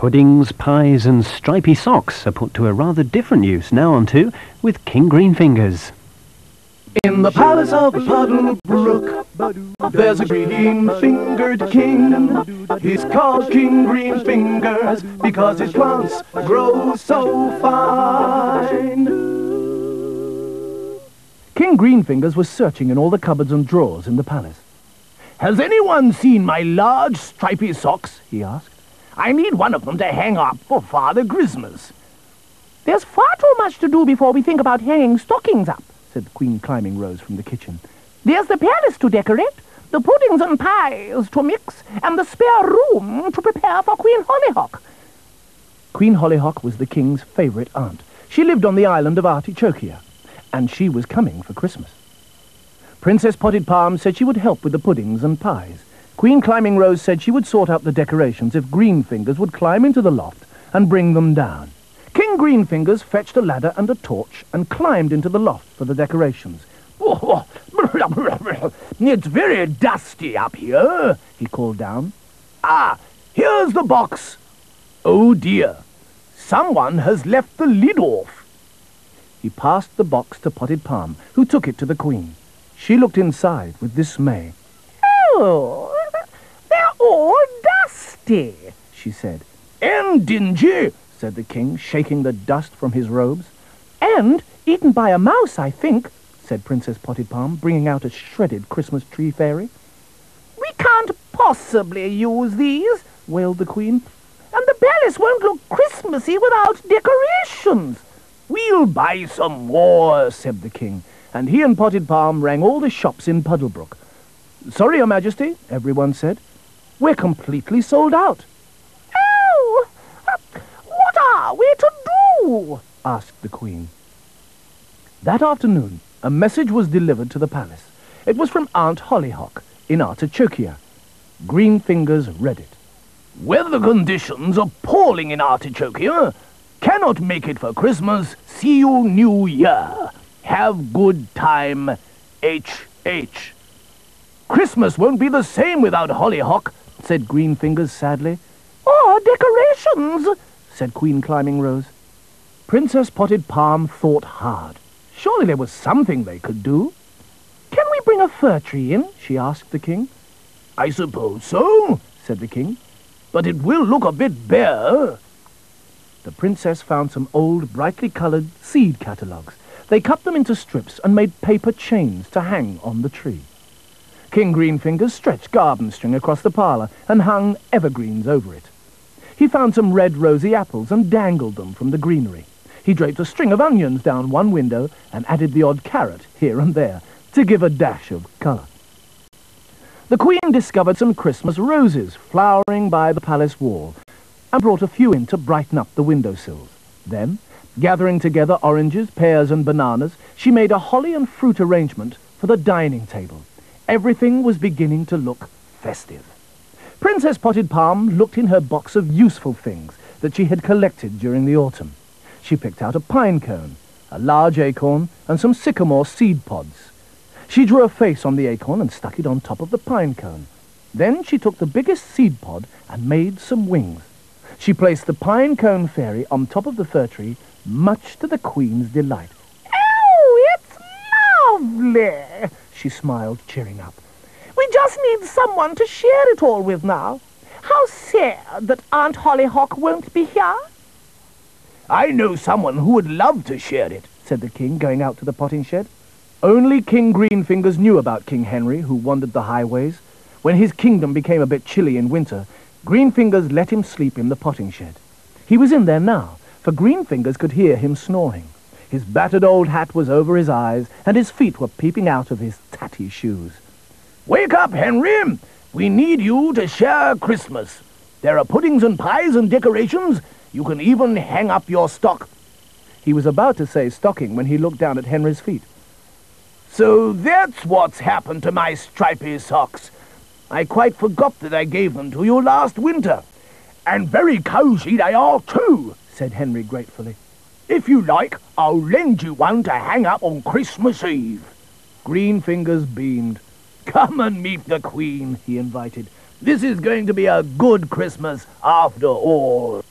Puddings, pies and stripy socks are put to a rather different use now on to with King Greenfingers. In the palace of Puddlebrook, there's a green-fingered king. He's called King Greenfingers because his plants grow so fine. King Greenfingers was searching in all the cupboards and drawers in the palace. Has anyone seen my large stripy socks? he asked. I need one of them to hang up for Father Christmas. There's far too much to do before we think about hanging stockings up, said the Queen Climbing Rose from the kitchen. There's the palace to decorate, the puddings and pies to mix, and the spare room to prepare for Queen Hollyhock. Queen Hollyhock was the king's favourite aunt. She lived on the island of Artichokia, and she was coming for Christmas. Princess Potted Palm said she would help with the puddings and pies. Queen Climbing Rose said she would sort out the decorations if Greenfingers would climb into the loft and bring them down. King Greenfingers fetched a ladder and a torch and climbed into the loft for the decorations. It's very dusty up here, he called down. Ah, here's the box. Oh dear, someone has left the lid off. He passed the box to Potted Palm, who took it to the Queen. She looked inside with dismay. Oh, dusty, she said. And dingy, said the king, shaking the dust from his robes. And eaten by a mouse, I think, said Princess Potted Palm, bringing out a shredded Christmas tree fairy. We can't possibly use these, wailed the queen. And the palace won't look Christmassy without decorations. We'll buy some more, said the king, and he and Potted Palm rang all the shops in Puddlebrook. Sorry, Your Majesty, everyone said. We're completely sold out. Oh! What are we to do? asked the Queen. That afternoon, a message was delivered to the palace. It was from Aunt Hollyhock in Artichokia. Greenfingers read it. Weather conditions appalling in Artichokia. Cannot make it for Christmas. See you New Year. Have good time. H. H. Christmas won't be the same without Hollyhock said Greenfingers sadly. Oh, decorations, said Queen Climbing Rose. Princess Potted Palm thought hard. Surely there was something they could do. Can we bring a fir tree in? she asked the king. I suppose so, said the king. But it will look a bit bare. The princess found some old, brightly coloured seed catalogues. They cut them into strips and made paper chains to hang on the tree. King Greenfingers stretched garden string across the parlour and hung evergreens over it. He found some red rosy apples and dangled them from the greenery. He draped a string of onions down one window and added the odd carrot here and there to give a dash of colour. The Queen discovered some Christmas roses flowering by the palace wall and brought a few in to brighten up the windowsills. Then, gathering together oranges, pears and bananas, she made a holly and fruit arrangement for the dining table. Everything was beginning to look festive. Princess Potted Palm looked in her box of useful things that she had collected during the autumn. She picked out a pine cone, a large acorn, and some sycamore seed pods. She drew a face on the acorn and stuck it on top of the pine cone. Then she took the biggest seed pod and made some wings. She placed the pine cone fairy on top of the fir tree, much to the Queen's delight. Lovely, she smiled, cheering up. We just need someone to share it all with now. How sad that Aunt Hollyhock won't be here. I know someone who would love to share it, said the king, going out to the potting shed. Only King Greenfingers knew about King Henry, who wandered the highways. When his kingdom became a bit chilly in winter, Greenfingers let him sleep in the potting shed. He was in there now, for Greenfingers could hear him snoring. His battered old hat was over his eyes, and his feet were peeping out of his tatty shoes. Wake up, Henry! We need you to share Christmas. There are puddings and pies and decorations. You can even hang up your stock. He was about to say stocking when he looked down at Henry's feet. So that's what's happened to my stripy socks. I quite forgot that I gave them to you last winter. And very cosy they are, too, said Henry gratefully. If you like, I'll lend you one to hang up on Christmas Eve. Greenfingers beamed. Come and meet the Queen, he invited. This is going to be a good Christmas after all.